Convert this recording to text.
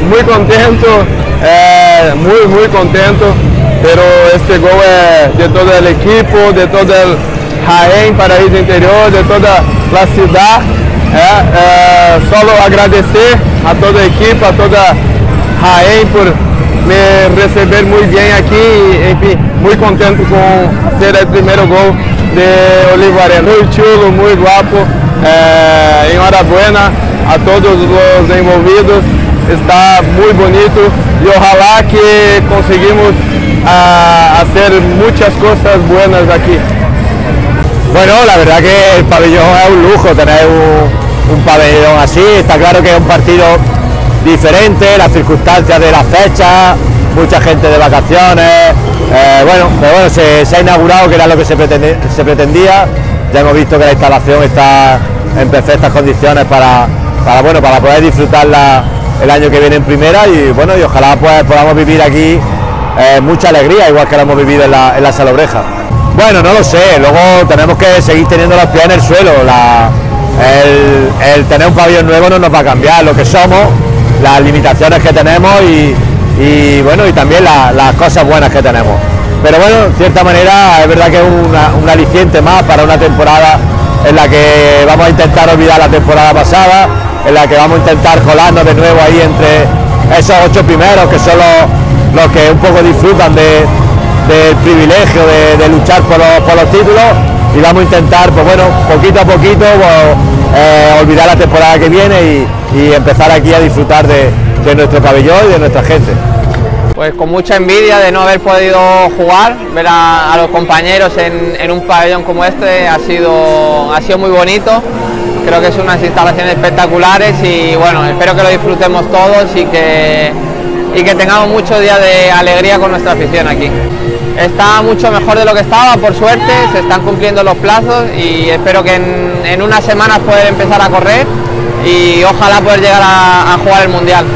Muy contento, eh, muy muy contento, pero este gol es de todo el equipo, de todo el Jaén, Paraíso Interior, de toda la ciudad. Eh, eh, solo agradecer a todo el equipo, a toda Jaén por me receber muy bien aquí, en fin, muy contento con ser el primer gol de Olivares. Muy chulo, muy guapo, eh, enhorabuena a todos los envolvidos está muy bonito y ojalá que conseguimos uh, hacer muchas cosas buenas aquí. Bueno, la verdad que el pabellón es un lujo tener un, un, pabellón así, está claro que es un partido diferente, las circunstancias de la fecha, mucha gente de vacaciones, eh, bueno, pero bueno, se, ha inaugurado que era lo que se pretendía, ya hemos visto que la instalación está en perfectas condiciones para, bueno, para poder disfrutarla el año que viene en primera y bueno, y ojalá pues podamos vivir aquí eh, mucha alegría, igual que lo hemos vivido en la, en la Salobreja. Bueno, no lo sé, luego tenemos que seguir teniendo los pies en el suelo, el, el, tener un pabellón nuevo no nos va a cambiar lo que somos, las limitaciones que tenemos y, bueno, y también la, las cosas buenas que tenemos. Pero bueno, en cierta manera es verdad que es una, un aliciente más para una temporada en la que vamos a intentar olvidar la temporada pasada, en la que vamos a intentar colarnos de nuevo ahí entre esos ocho primeros que son los, los que un poco disfrutan de, del privilegio de, de luchar por los, por los, títulos y vamos a intentar, pues bueno, poquito a poquito pues, eh, olvidar la temporada que viene y, empezar aquí a disfrutar de, nuestro pabellón y de nuestra gente. Pues con mucha envidia de no haber podido jugar, ver a, los compañeros en, en, un pabellón como este ha sido, ha sido muy bonito creo que son unas instalaciones espectaculares y bueno, espero que lo disfrutemos todos y que, y que tengamos muchos días de alegría con nuestra afición aquí. Está mucho mejor de lo que estaba, por suerte, se están cumpliendo los plazos y espero que en, unas semanas poder empezar a correr y ojalá poder llegar a, a jugar el Mundial.